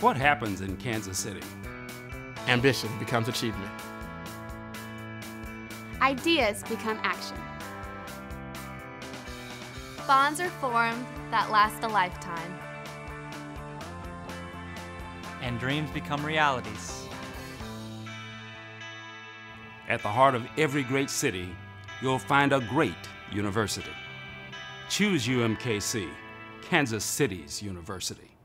What happens in Kansas City? Ambition becomes achievement. Ideas become action. Bonds are formed that last a lifetime. And dreams become realities. At the heart of every great city, you'll find a great university. Choose UMKC, Kansas City's university.